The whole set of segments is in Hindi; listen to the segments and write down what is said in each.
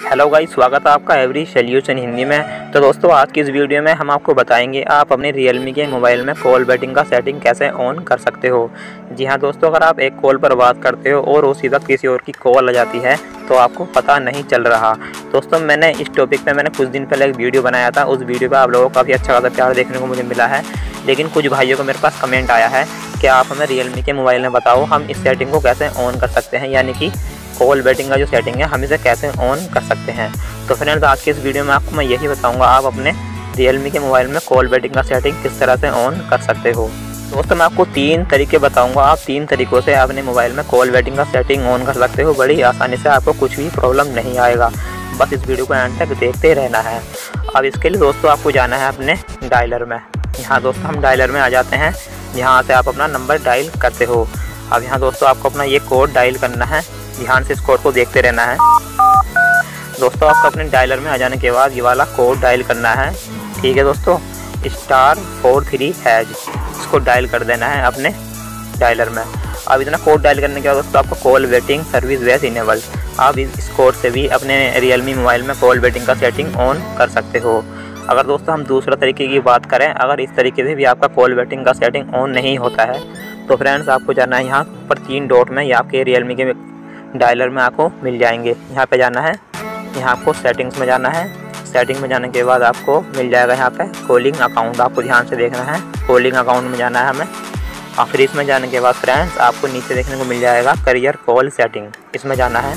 हेलो गाइस स्वागत है आपका एवरी सोल्यूशन हिंदी में। तो दोस्तों, आज की इस वीडियो में हम आपको बताएँगे, आप अपने रियलमी के मोबाइल में कॉल बैटिंग का सेटिंग कैसे ऑन कर सकते हो? जी हाँ दोस्तों, अगर आप एक कॉल पर बात करते हो और उसी वक्त किसी और की कॉल आ जाती है तो आपको पता नहीं चल रहा। दोस्तों, मैंने इस टॉपिक पर मैंने कुछ दिन पहले एक वीडियो बनाया था। उस वीडियो पर आप लोगों को काफ़ी अच्छा खासा प्यार देखने को मुझे मिला है। लेकिन कुछ भाइयों को मेरे पास कमेंट आया है कि आप हमें रियलमी के मोबाइल में बताओ, हम इस सेटिंग को कैसे ऑन कर सकते हैं? यानी कि कॉल बैटिंग का जो सेटिंग है, हम इसे कैसे ऑन कर सकते हैं? तो फ्रेंड्स आज के इस वीडियो में आपको मैं यही बताऊँगा, आप अपने रियलमी के मोबाइल में कॉल बैटिंग का सेटिंग किस तरह से ऑन कर सकते हो? दोस्तों, मैं आपको तीन तरीके बताऊँगा। आप तीन तरीक़ों से अपने मोबाइल में कॉल बैटिंग का सेटिंग ऑन कर सकते हो। बड़ी आसानी से आपको कुछ भी प्रॉब्लम नहीं आएगा। बस इस वीडियो को एंड तक देखते रहना है। अब इसके लिए दोस्तों, आपको जाना है अपने डायलर में। यहाँ दोस्तों, हम डायलर में आ जाते हैं। यहाँ से आप अपना नंबर डायल करते हो। अब यहाँ दोस्तों, आपको अपना ये कोड डायल करना है। ध्यान से इस कोड को देखते रहना है। दोस्तों, आपको अपने डायलर में आ जाने के बाद ये वाला कोड डायल करना है। ठीक है दोस्तों? स्टार फोर थ्री हैज़ इसको डायल कर देना है अपने डायलर में। अब इतना कोड डायल करने के बाद दोस्तों, आपको call waiting service was enable आप इस कोड से भी अपने रियलमी मोबाइल में कॉल वेटिंग का सेटिंग ऑन कर सकते हो। अगर दोस्तों हम दूसरा तरीके की बात करें, अगर इस तरीके से भी आपका कॉल वेटिंग का सेटिंग ऑन नहीं होता है तो फ्रेंड्स आपको जाना है यहाँ पर तीन डॉट में, या आपके रियलमी के डायलर में आपको मिल जाएँगे। यहाँ पे जाना है। यहाँ आपको सेटिंग्स में जाना है। सेटिंग में जाने के बाद आपको मिल जाएगा यहाँ पे कॉलिंग अकाउंट आपको ध्यान से देखना है। कॉलिंग अकाउंट में जाना है हमें। और फिर इसमें जाने के बाद फ्रेंड्स आपको नीचे देखने को मिल जाएगा करियर कॉल सेटिंग इसमें जाना है।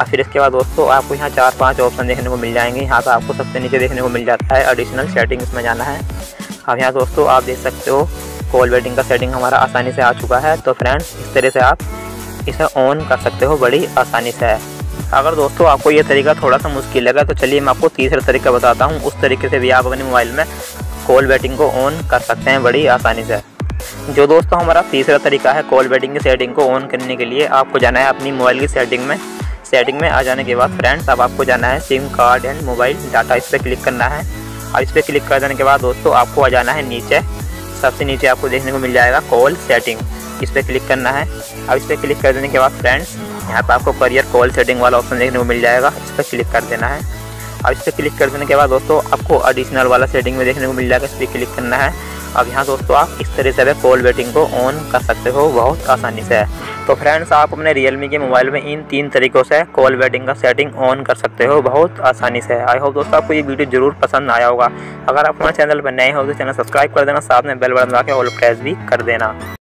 और फिर इसके बाद दोस्तों, आपको यहाँ चार पाँच ऑप्शन देखने को मिल जाएँगे। यहाँ पर आपको सबसे नीचे देखने को मिल जाता है एडिशनल सेटिंग इसमें जाना है। अब यहाँ दोस्तों, आप देख सकते हो कॉल वेटिंग का सेटिंग हमारा आसानी से आ चुका है। तो फ्रेंड्स इस तरह से आप इसे ऑन कर सकते हो, बड़ी आसानी से अगर दोस्तों आपको ये तरीका थोड़ा सा मुश्किल लगा तो चलिए मैं आपको तीसरा तरीका बताता हूँ। उस तरीके से भी आप अपने मोबाइल में कॉल वेटिंग को ऑन कर सकते हैं, बड़ी आसानी से। जो दोस्तों हमारा तीसरा तरीका है कॉल बैटिंग की सेटिंग को ऑन करने के लिए, आपको जाना है अपनी मोबाइल की सेटिंग में। सेटिंग में आ जाने के बाद फ्रेंड्स अब आपको जाना है SIM card and mobile data इस पर क्लिक करना है। और इस पर क्लिक कर देने के बाद दोस्तों आपको आ जाना है नीचे। सबसे नीचे आपको देखने को मिल जाएगा कॉल सेटिंग इस पर क्लिक करना है। अब इस पर क्लिक कर देने के बाद फ्रेंड्स, यहाँ पर आपको करियर कॉल सेटिंग वाला ऑप्शन देखने को मिल जाएगा। इस पर क्लिक कर देना है। अब इस पर क्लिक कर देने के बाद दोस्तों, आपको एडिशनल वाला सेटिंग में देखने को मिल जाएगा। इस पर क्लिक करना है। अब यहाँ दोस्तों, आप इस तरह से कॉल वेटिंग को ऑन कर सकते हो, बहुत आसानी से। तो फ्रेंड्स, आप अपने रियलमी के मोबाइल में इन तीन तरीक़ों से कॉल वेटिंग का सेटिंग ऑन कर सकते हो। बहुत आसानी से। आई होप दोस्तों, आपको ये वीडियो ज़रूर पसंद आया होगा। अगर आप हमारे चैनल पर नए हो तो चैनल सब्सक्राइब कर देना। साथ में बेल बटन दबा के ऑल प्रेस भी कर देना।